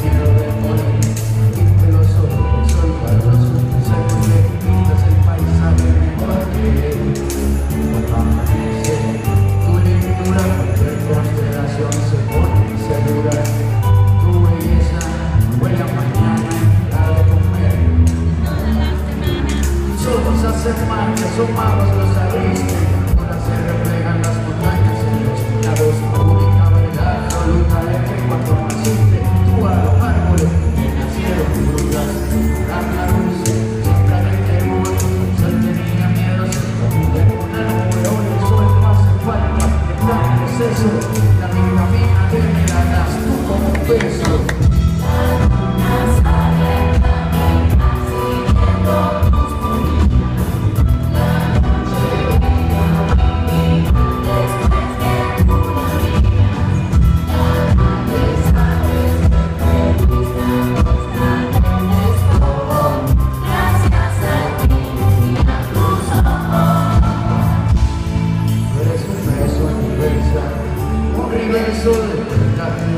quiero demorar Quinte los sol para peso, la mini antes de que la das tú como un peso. 说的